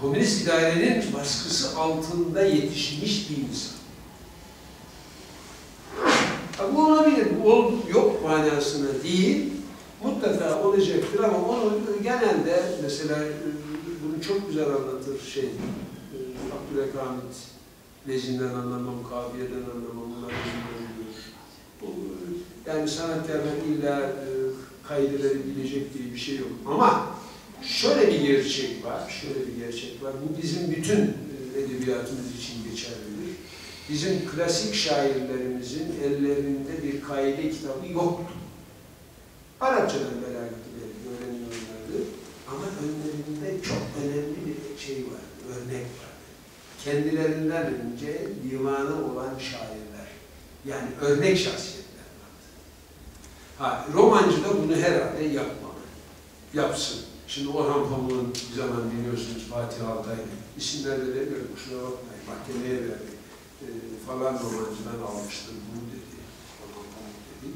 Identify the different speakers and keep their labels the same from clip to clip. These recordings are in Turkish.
Speaker 1: komünist idarenin baskısı altında yetişmiş bir insan. Ha, bu olabilir, bu ol, yok manasına değil, mutlaka olacaktır ama onu genelde mesela e, bunu çok güzel anlatır şey, e, Abdülhak Hamit, Vezinden anlamam, kafiyeden anlamam, bunlar. Bu, yani sanatkarlar illa e, kaydeleri bilecek diye bir şey yok. Ama şöyle bir gerçek var, şöyle bir gerçek var. Bu bizim bütün e, edebiyatımız için geçerlidir. Bizim klasik şairlerimizin ellerinde bir kaide kitabı yoktu. Arapçadan belagatı öğreniyorlardı. Ama önlerinde çok önemli bir şey var, örnek var. Kendilerinden önce divanı olan şairler. Yani örnek şahsiyetler vardı. Ha, romancı da bunu herhalde yapmalı. Yapsın. Şimdi Orhan Pamuk'un bir zaman biliyorsunuz Fatih Altaylı. İsimler de demiyorum, kusura bakmayın. Mahkemeye verdik. E, falan romancıdan almıştır bunu dedi. Orhan Pamuk dedi.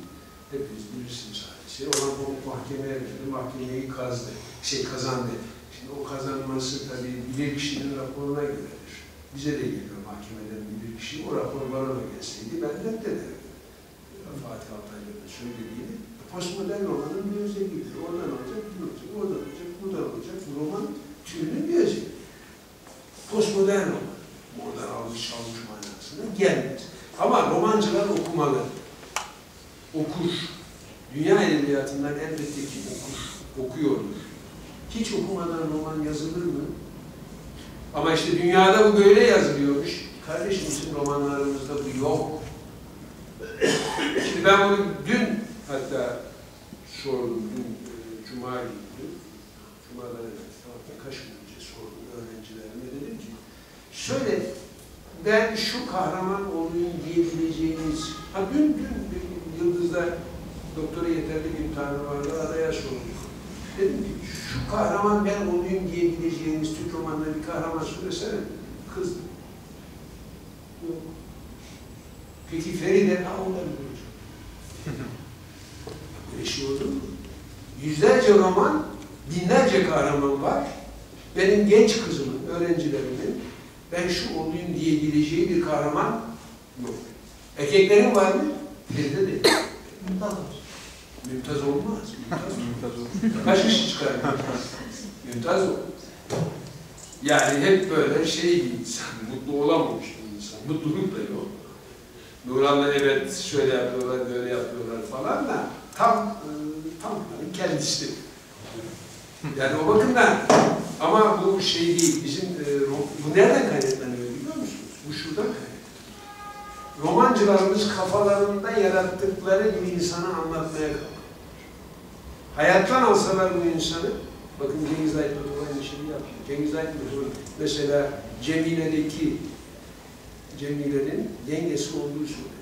Speaker 1: Hepiniz bilirsiniz hadisi. Orhan Pamuk mahkemeye verdi. Mahkemeyi kazdı. Şey kazandı. Şimdi o kazanması tabii bilir kişinin raporuna göredir. Bize de geliyor mahkemeden bilir kişi. O rapor bana da gelseydi ben reddederim. Fatih Altaylı'nın söylediğini. Postmodern romanın bir özelliğidir. Oradan olacak, buradan olacak, oradan olacak, buradan olacak. Roman türünün bir özelliği. Postmodern roman. Oradan almış çalmış manasına gelmez. Ama romancılar okumalı. Okur. Dünya edebiyatından elbette ki okur. Okuyordur. Hiç okumadan roman yazılır mı? Ama işte dünyada bu böyle yazılıyormuş. Kardeşim bizim romanlarımızda bu yok. Şimdi ben bunu dün hatta sordum, dün e, Cuma günü, Cuma'dan evet, hatta kaç gün önce sordum öğrencilerime, dedim ki, şöyle ben şu kahraman olayım diyebileceğiniz, ha dün, dün Yıldız'da doktora yeterli bir imtihanı vardı, araya sordum. Dedim ki, şu kahraman ben olayım diyebileceğiniz Türk romanında bir kahraman söylesene, kız. Peki Feride, ha olabilir. Mu? Yüzlerce roman, binlerce kahraman var. Benim genç kızımın, öğrencilerimin ben şu olayım diyebileceği bir kahraman yok. Erkeklerin var mı? Feride değil. Mümtaz Mümtaz olmaz. Mümtaz olur. Kaç kişi çıkar? Mümtaz olur. Yani hep böyle şey bir insan, mutlu olamamış bir insan. Mutluluk da yok. Nurhan'la evet şöyle yapıyorlar, böyle yapıyorlar falan da tam e, tam kendisi. Yani o bakımdan ama bu şey değil, bizim e, bu nereden kaynaklanıyor biliyor musunuz? Bu şuradan kaynaklanıyor. Romancılarımız kafalarında yarattıkları gibi insanı anlatmaya kalkıyor. Hayattan alsalar bu insanı, bakın Cengiz Aydın aynı şeyi yapıyor. Cengiz Aydın mesela Cemile'deki Cemile'nin yengesi olduğu söyleniyor.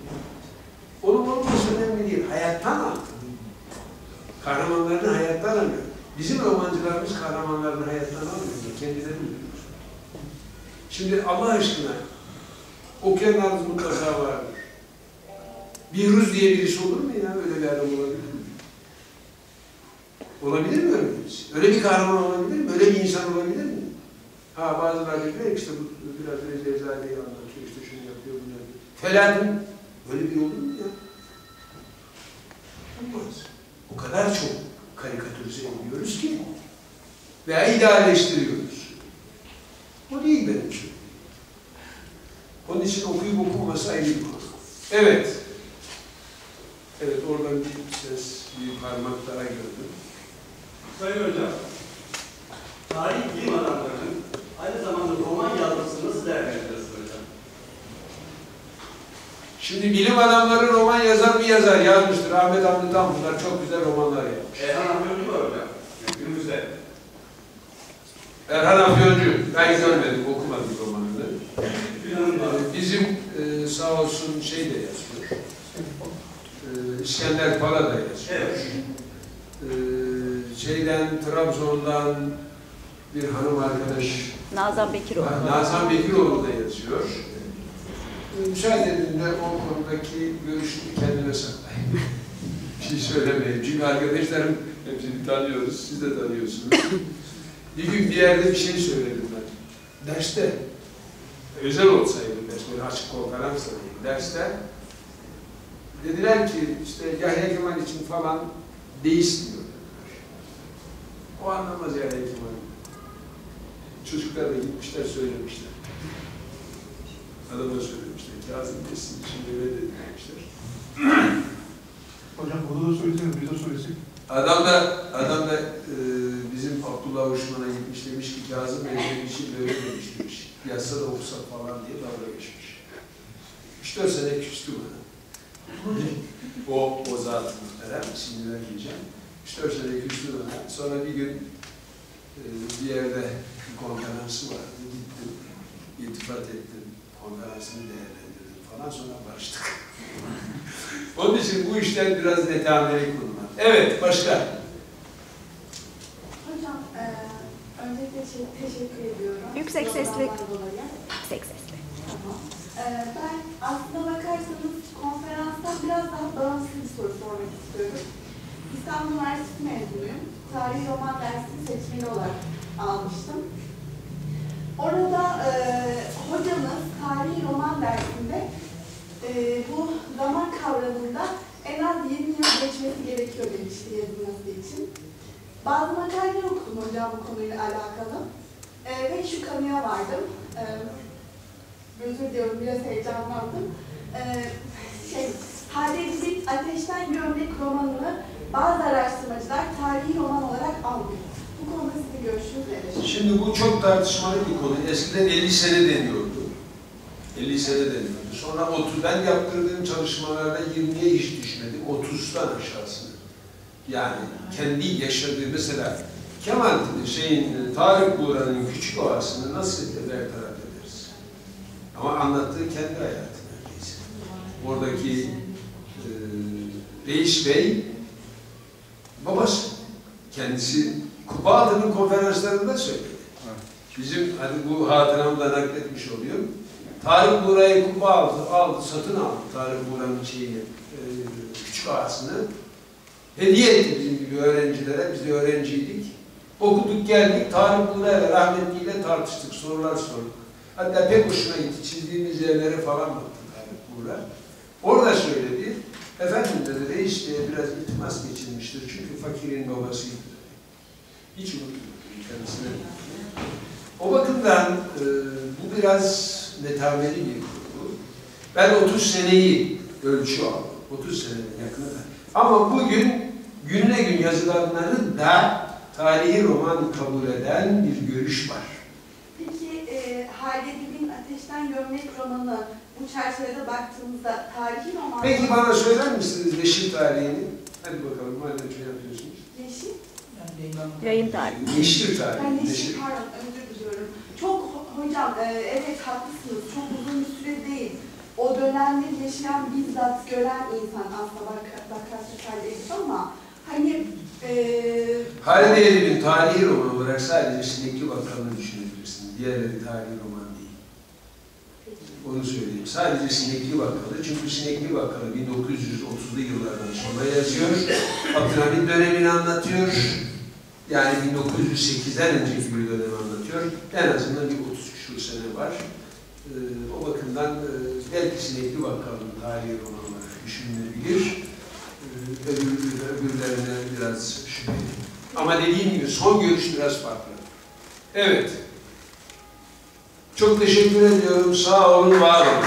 Speaker 1: Onun olması önemli değil. Hayattan aldı. Kahramanlarını hayattan alıyor. Bizim romancılarımız kahramanlarını hayattan almıyor. Kendileri biliyor. Şimdi Allah aşkına okyanlarda mutlaka vardır. Bir Rus diye birisi olur mu ya? Öyle bir adam olabilir mi? Olabilir mi öyle birisi? Öyle bir kahraman olabilir mi? Öyle bir insan olabilir mi? Ha bazıları diyor işte bu biraz Recep anlatıyor, işte şunu yapıyor, bunu yapıyor. Feladın böyle bir olur mu ya? Kadar çok karikatürize ediyoruz ki veya idealleştiriyoruz. O değil benim söylediğim. Onun için okuyup okunması ayrı bir konu. Evet. Evet, oradan bir ses, bir parmak daha gördüm.
Speaker 2: Sayın Hocam, tarih bilim adamlarının aynı zamanda roman yazmasını nasıl değerlendiriyorsunuz hocam?
Speaker 1: Şimdi bilim adamları roman yazar mı yazar, yazmıştır. Ahmet Hamdi Tan bunlar çok güzel romanlar yapmış.
Speaker 2: Erhan Afyoncu var hocam, günümüzde.
Speaker 1: Erhan Afyoncu, ben görmedim, okumadım romanını. Bizim e, sağ olsun şey de yazıyor. Ee, İskender Pala da yazıyor.
Speaker 2: Evet.
Speaker 1: Ee, şeyden, Trabzon'dan bir hanım arkadaş,
Speaker 3: Nazan Bekiroğlu.
Speaker 1: Nazan Bekiroğlu da yazıyor. Müsaade edin de o konudaki görüşümü kendime saklayayım. bir şey söylemeyeyim. Çünkü arkadaşlarım hepsini tanıyoruz, siz de tanıyorsunuz. bir gün bir yerde bir şey söyledim ben. derste özel olsaydı ders, böyle açık konferans derste dediler ki işte Yahya Kemal için falan deist diyor. O anlamaz Yahya Kemal. Çocuklar da gitmişler söylemişler. Adama söylemişler. Kazım Nesin için böyle dedi demişler.
Speaker 3: Hocam burada da söylesene, biz de söylesek.
Speaker 1: Adam da, adam da e, bizim Abdullah Uşman'a gitmiş demiş ki Kazım Bey benim için böyle demiş demiş. Yazsa da okusa falan diye dalga geçmiş. 3-4 sene küstü bana. O, o zat muhterem, şimdi vermeyeceğim. 3-4 sene küstü bana. Sonra bir gün e, bir yerde bir konferansı vardı. Gittim, iltifat ettim, konferansını değerlendirdim falan sonra barıştık. Onun için bu işler biraz netameli konular. Evet, başka?
Speaker 4: Hocam, eee öncelikle te- teşekkür ediyorum.
Speaker 5: Yüksek sesli. Yüksek sesle.
Speaker 4: Tamam. Eee, ben aslında bakarsanız konferanstan biraz daha bağımsız bir soru sormak istiyorum. İstanbul Üniversitesi mezunuyum. Tarih roman dersini seçmeli olarak almıştım. Orada roman dersinde eee, bu zaman kavramında en az 20 yıl geçmesi gerekiyor demişti yazılması için. Bazı makaleler okudum hocam bu konuyla alakalı. Ee, ve şu kanıya vardım. Ee, özür diliyorum biraz heyecanlandım. Ee, şey, Halil Ateşten Gömlek romanını bazı araştırmacılar tarihi roman olarak almıyor. Bu konuda sizin görüşünüz nedir?
Speaker 1: Şimdi bu çok tartışmalı bir konu. Eskiden 50 sene deniyordu. 50 sene deniyordu. Sonra 30, ben yaptırdığım çalışmalarda 20'ye hiç düşmedim. 30'dan aşağısını. Yani kendi yaşadığı mesela Kemal şeyin Tarık Buğra'nın küçük ovasını nasıl bertaraf ederiz? Ama anlattığı kendi hayatı neredeyse. Oradaki e, Reis Bey babası. Kendisi Kupalı'nın konferanslarında söyledi. Bizim hadi bu hatıramda nakletmiş oluyorum. Tarık Buğra'yı kupa aldı, aldı, satın aldı Tarık Buğra'nın şeyini, e, küçük ağasını. Hediye etti bizim gibi öğrencilere, biz de öğrenciydik. Okuduk geldik, Tarık Buğra'yla rahmetliyle tartıştık, sorular sorduk. Hatta pek hoşuna gitti, çizdiğimiz yerlere falan baktı Tarık Buğra. Orada söyledi, efendim dedi, reis diye biraz iltimas geçirmiştir çünkü fakirin babasıydı. Hiç unutmuyorum kendisine. O bakımdan e, bu biraz netameli bir konu. Ben 30 seneyi ölçü aldım. 30 senenin yakını da. Ama bugün günle gün yazılanların da tarihi roman kabul eden bir görüş var.
Speaker 4: Peki e, Halil Edip'in Ateşten Gömlek romanı bu çerçevede baktığımızda tarihi roman...
Speaker 1: Peki bana söyler misiniz Beşir tarihini? Hadi bakalım madem şey yapıyorsunuz.
Speaker 4: Yeşil.
Speaker 5: Yayın tarihi.
Speaker 1: Yeşil tarihi.
Speaker 4: Ben
Speaker 1: Beşir.
Speaker 4: yeşil pardon özür hocam e, evet haklısınız. Çok uzun bir süre değil. O dönemde yaşayan bizzat gören insan aslında bak bakarsak kardeşim ama hani e,
Speaker 1: Halide Edip'in tarihi roman olarak sadece Sinekli Bakkal'ını düşünebilirsin. Diğerleri tarihi roman değil. Onu söyleyeyim. Sadece Sinekli Bakkalı. Çünkü Sinekli Bakkalı 1930'lu yıllardan sonra yazıyor. Abdülhamit dönemini anlatıyor. Yani 1908'den önceki bir dönem anlatıyor. En azından bir 30 küsur sene var. Ee, o bakımdan e, belki Sinekli Bakkal'ın tarihi roman düşünülebilir. Ee, öbür, öbürlerine biraz şüpheli. Ama dediğim gibi son görüş biraz farklı. Evet. Çok teşekkür ediyorum. Sağ olun, var olun.